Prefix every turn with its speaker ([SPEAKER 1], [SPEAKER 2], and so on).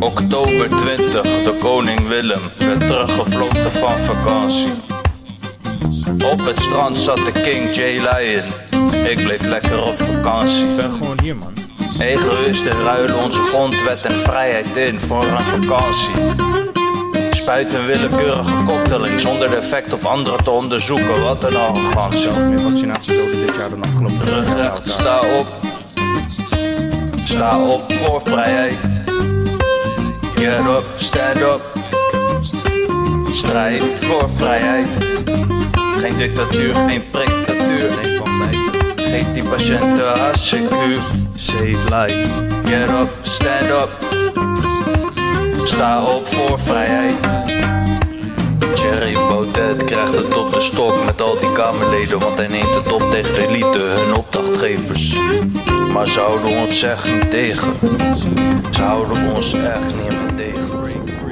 [SPEAKER 1] Oktober 20, de koning Willem werd teruggevloten van vakantie. Op het strand zat de King J. Lion. Ik bleef lekker op vakantie.
[SPEAKER 2] Ik ben gewoon hier, man.
[SPEAKER 1] Egoïsten ruilen onze grondwet en vrijheid in voor een vakantie. Spuit een willekeurige cocktail in zonder de effect op anderen te onderzoeken. Wat een arrogantie.
[SPEAKER 2] Zelf meer vaccinatiedoden dit jaar dan afgelopen jaar.
[SPEAKER 1] Terugrecht, sta op. Sta op voor vrijheid. Get up, stand up. Strijd voor vrijheid. Geen dictatuur, geen prikdictatuur. Nee, van mij. Geef die patiënten HCQ.
[SPEAKER 2] Save life.
[SPEAKER 1] Get up, stand up. Sta op voor vrijheid. Thierry Baudet krijgt het op de stok met al die kamerleden, want hij neemt het op tegen de elite, hun opdrachtgevers maar zouden ons echt niet tegen. Zouden ons echt niet meer tegen.